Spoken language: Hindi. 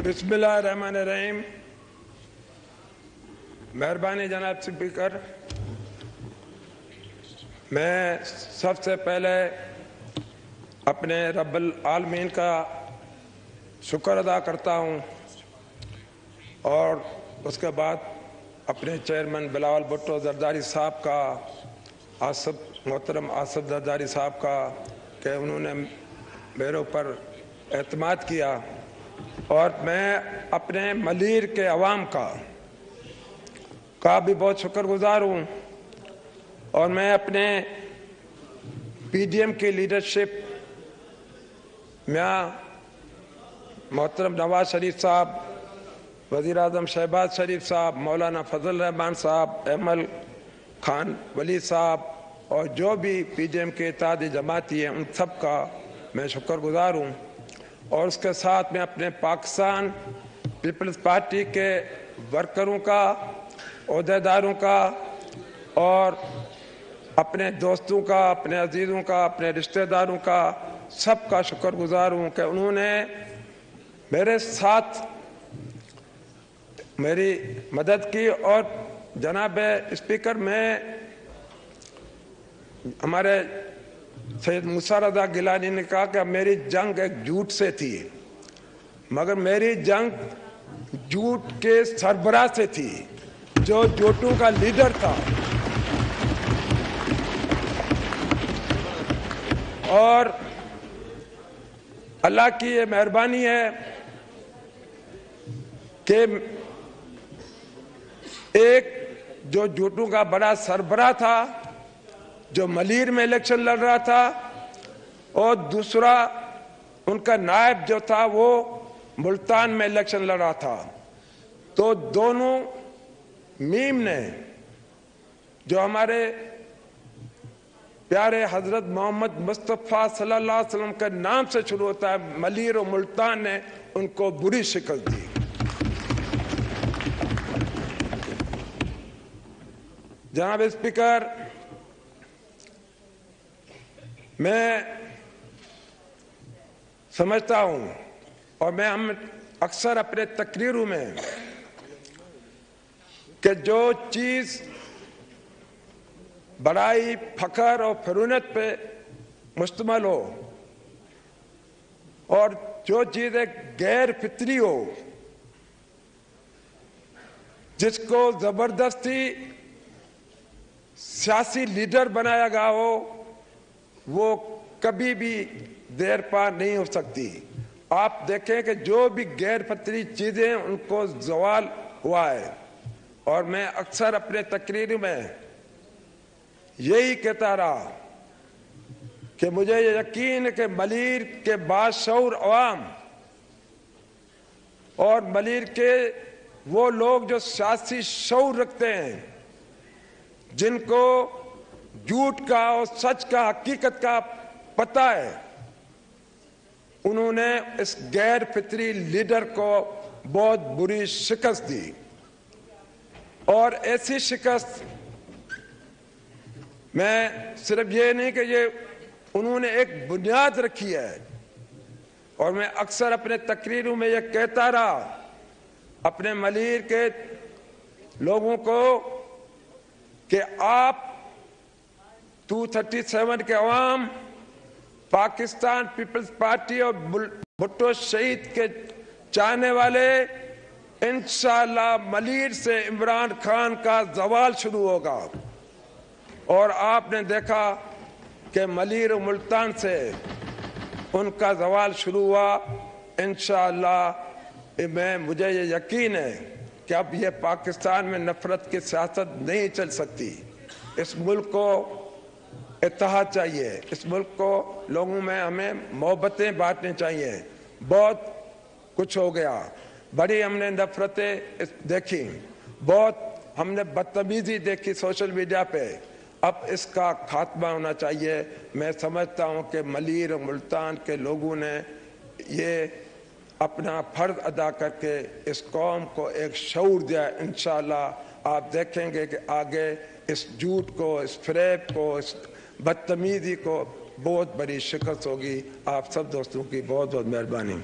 बिस्मिल्लाहमान रहीम मेहरबानी जनाब स्पीकर। मैं सबसे पहले अपने रब्बल आलमीन का शुक्र अदा करता हूँ और उसके बाद अपने चेयरमैन बिलावल भुट्टो जरदारी साहब का, आसफ, मोहतरम आसफ जरदारी साहब का, कि उन्होंने मेरे ऊपर एतमाद किया। और मैं अपने मलिर के अवाम का का भी बहुत शुक्रगुजार हूँ। और मैं अपने पीडीएम की लीडरशिप मियाँ मोहतरम नवाज़ शरीफ साहब वज़ी अजम शहबाज शरीफ साहब, मौलाना फजल रहमान साहब अहमल खान वली साहब और जो भी पीडीएम के इत्यादि जमाती हैं, उन सब का मैं शुक्रगुजार हूँ। और उसके साथ मैं अपने पाकिस्तान पीपल्स पार्टी के वर्करों का, अहदेदारों का और अपने दोस्तों का, अपने अजीज़ों का, अपने रिश्तेदारों का सब का शुक्रगुजार हूँ कि उन्होंने मेरे साथ मेरी मदद की और जनाब, स्पीकर, में हमारे सैयद मूसा रजा गिलानी ने कहा कि मेरी जंग एक झूठ से थी। मगर मेरी जंग झूठ के सरबरा से थी, जो जोटू का लीडर था। और अल्लाह की ये मेहरबानी है कि एक जो जोटू का बड़ा सरबरा था जो मलिर में इलेक्शन लड़ रहा था, और दूसरा उनका नायब जो था, वो मुल्तान में इलेक्शन लड़ रहा था। तो दोनों मीम ने, जो हमारे प्यारे हज़रत मोहम्मद मुस्तफ़ा सल्लल्लाहु अलैहि वसल्लम के नाम से शुरू होता है, मलिर और मुल्तान ने उनको बुरी शिकल दी। जनाब स्पीकर मैं समझता हूँ और मैं हम अक्सर अपने तकरीरों में कि जो चीज़ बड़ाई, फखर और फरूनत पे मुश्तमल हो और जो चीज़ एक गैर फितरी हो, जिसको ज़बरदस्ती सियासी लीडर बनाया गया हो वो कभी भी देर पार नहीं हो सकती। आप देखें कि जो भी गैर फतरी चीज़ें उनको जवाल हुआ है। और मैं अक्सर अपने तकरीर में यही कहता रहा कि मुझे यकीन है कि मलिर के बाशौर अवाम और मलिर के वो लोग जो सियासी शौर रखते हैं, जिनको झूठ का और सच का, हकीकत का पता है। उन्होंने इस गैर फितरी लीडर को बहुत बुरी शिकस्त दी। और ऐसी शिकस्त, मैं सिर्फ़ ये नहीं कि ये उन्होंने एक बुनियाद रखी है। और मैं अक्सर अपने तकरीरों में यह कहता रहा, अपने मलिर के लोगों को कि आप 237 के अवाम पाकिस्तान पीपल्स पार्टी और भुट्टो शहीद के चाहने वाले, इंशाल्लाह मलिर से इमरान खान का जवाल शुरू होगा। और आपने देखा कि मलिर मुल्तान से उनका जवाल शुरू हुआ। इंशाल्लाह मैं, मुझे ये यकीन है कि अब ये पाकिस्तान में नफरत की सियासत नहीं चल सकती। इस मुल्क को इतिहाद चाहिए। इस मुल्क को लोगों में हमें मोहब्बतें बांटनी चाहिए। बहुत कुछ हो गया। बड़ी हमने नफरतें देखी। बहुत हमने बदतमीजी देखी सोशल मीडिया पे। अब इसका खात्मा होना चाहिए। मैं समझता हूँ कि मलिर और मुल्तान के लोगों ने ये अपना फ़र्ज़ अदा करके इस कौम को एक शूर दिया। इन आप देखेंगे कि आगे इस झूठ को, इस फ्रेब को, इस बदतमीजी को बहुत बड़ी शिकस्त होगी। आप सब दोस्तों की बहुत बहुत मेहरबानी।